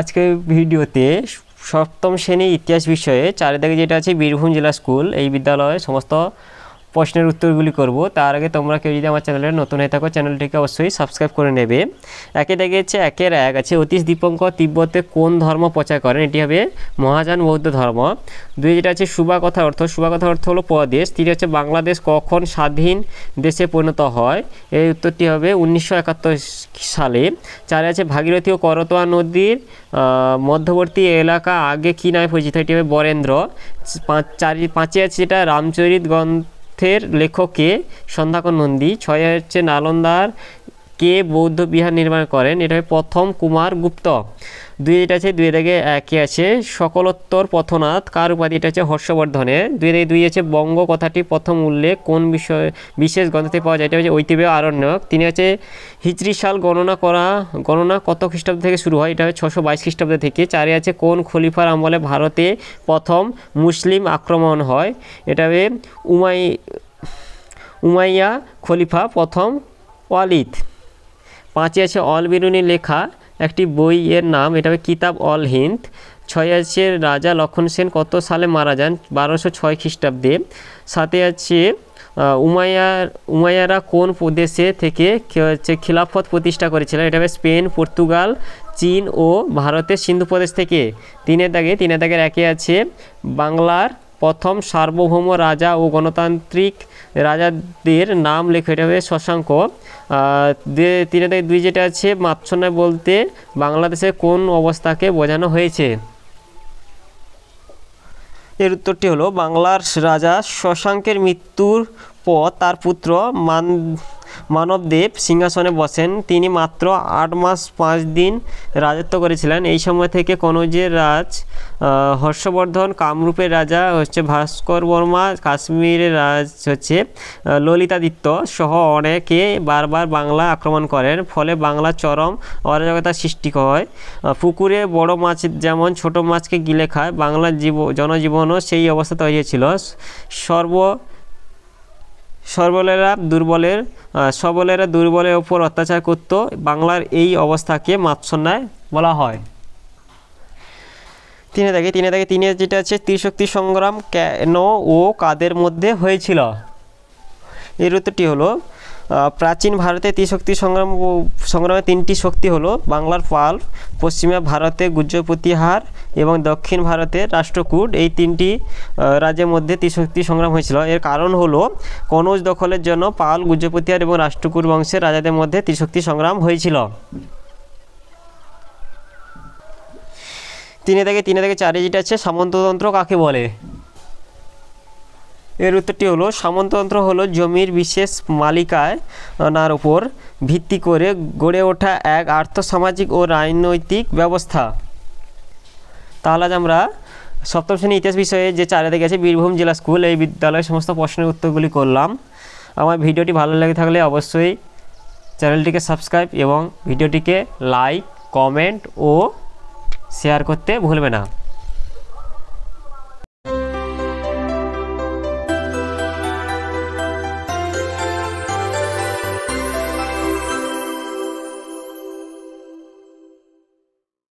আজকে ভিডিওতে সপ্তম শ্রেণি ইতিহাস বিষয়ে চারিদিকে যেটা আছে বীরভূম জেলা স্কুল, এই বিদ্যালয়ে সমস্ত প্রশ্নের উত্তরগুলি করব। তার আগে তোমরা কেউ যদি আমার চ্যানেলে নতুন হয়ে থাকো, চ্যানেলটিকে অবশ্যই সাবস্ক্রাইব করে নেবে। একে দেখে হচ্ছে একের এক আছে, অতীশ দীপঙ্কর তিব্বতে কোন ধর্ম প্রচার করেন? এটি হবে মহাযান বৌদ্ধ ধর্ম। দুই যেটা আছে সুবা কথার অর্থ সুবা কথার অর্থ হলো প্রদেশ। তিন হচ্ছে বাংলাদেশ কখন স্বাধীন দেশে পরিণত হয়? এই উত্তরটি হবে উনিশশো একাত্তর সালে। চারে আছে, ভাগীরথী ও করতোয়া নদীর মধ্যবর্তী এলাকা আগে কী নামে পরিচিত? এটি হবে বরেন্দ্র। পাঁচ, চারি, পাঁচে আছে যেটা রামচরিত গ্রন্থের লেখকে সন্ধ্যাকর নন্দী ছয় হচ্ছে নালন্দার কে বৌদ্ধ বিহার নির্মাণ করেন? এটা প্রথম কুমার গুপ্ত। দুই এটা আছে, দুই থেকে একে আছে। সকলোত্তর পথনাথ, কার উপাধি? এটা হচ্ছে হর্ষবর্ধনের দুই থেকে দুই আছে, বঙ্গ কথাটি প্রথম উল্লেখ। কোন বিষয়, বিশেষ গ্রন্থতে পাওয়া যায়? এটা হচ্ছে ঐতিহ্য আরণ্যক। তিনি আছে হিজরি সাল গণনা করা, গণনা কত খ্রিস্টাব্দ থেকে শুরু হয়? এটা হচ্ছে ছশো বাইশ খ্রিস্টাব্দ থেকে। চারে আছে, কোন খলিফার আমলে ভারতে প্রথম মুসলিম আক্রমণ হয়? এটা হবে উমাই, উমাইয়া খলিফা প্রথম ওয়ালিদ। পাঁচে আছে, অল বিরুনি লেখা। একটি বইয়ের নাম এটা হবে কিতাব অল হিন্দ। ছয় আছে রাজা লক্ষণ সেন কত সালে মারা যান? বারোশো ছয় খ্রিস্টাব্দে। সাথে আছে আহ, উমাইয়ার উমাইয়ারা কোন দেশে থেকে হচ্ছে খিলাফত প্রতিষ্ঠা করেছিলেন? এটা হবে স্পেন পর্তুগাল চীন ও ভারতের সিন্ধু প্রদেশ থেকে। তিনের দাগে তিনের দাগের একে আছে বাংলার প্রথম সার্বভৌম রাজা ও গণতান্ত্রিক রাজাদের নাম লেখা এটা হবে শশাঙ্ক। তিনে থেকে দুই যেটা আছে মাপছনা বলতে বাংলাদেশে কোন অবস্থাকে বোঝানো হয়েছে? এর উত্তরটি হলো বাংলার রাজা শশাঙ্কের মৃত্যুর পর তার পুত্র মান, মানবদেব সিংহাসনে বসেন। তিনি মাত্র আট মাস পাঁচ দিন রাজত্ব করেছিলেন। এই সময় থেকে কনৌজের রাজ হর্ষবর্ধন, কামরূপের রাজা হচ্ছে ভাস্কর বর্মা, কাশ্মীরের রাজ হচ্ছে ললিতাদিত্য সহ অনেকে বারবার বাংলা আক্রমণ করেন। ফলে বাংলা চরম অরাজকতার সৃষ্টি হয়। পুকুরে বড় মাছ যেমন ছোট মাছকে গিলে খায়, বাংলার জীব, জনজীবনও সেই অবস্থা তৈরি হয়েছিল। সর্ব সর্বলেরা দুর্বলের সবলেরা দুর্বলের ওপর অত্যাচার করত। বাংলার এই অবস্থাকে মাৎসন্যায় বলা হয়। তিনে দেখে তিনে দেখে, তিনে যেটা আছে, ত্রিশক্তি সংগ্রাম কেন ও কাদের মধ্যে হয়েছিল? এর উত্তরটি হলো প্রাচীন ভারতে ত্রিশক্তি সংগ্রাম সংগ্রামে তিনটি শক্তি হলো বাংলার পাল, পশ্চিমে ভারতে গুজ্জপ্রতিহার এবং দক্ষিণ ভারতে রাষ্ট্রকূট। এই তিনটি রাজ্যের মধ্যে ত্রিশক্তি সংগ্রাম হয়েছিল। এর কারণ হলো কনৌজ দখলের জন্য পাল গুজ্জপ্রতিহার এবং রাষ্ট্রকূট বংশের রাজাদের মধ্যে ত্রিশক্তি সংগ্রাম হয়েছিল। তিনে থেকে তিনে থেকে চারে যেটা আছে সামন্ততন্ত্র কাকে বলে? এর উত্তরটি হলো, সামন্ততন্ত্র হলো জমির বিশেষ মালিকানার উপর ভিত্তি করে গড়ে ওঠা এক আর্থসামাজিক ও রাজনৈতিক ব্যবস্থা। তাহলে আজ আমরা সপ্তম শ্রেণি ইতিহাস বিষয়ে যে চারিদিকে আছে, বীরভূম জেলা স্কুল, এই বিদ্যালয়ের সমস্ত প্রশ্নের উত্তরগুলি করলাম। আমার ভিডিওটি ভালো লেগে থাকলে অবশ্যই চ্যানেলটিকে সাবস্ক্রাইব এবং ভিডিওটিকে লাইক, কমেন্ট ও শেয়ার করতে ভুলবে না।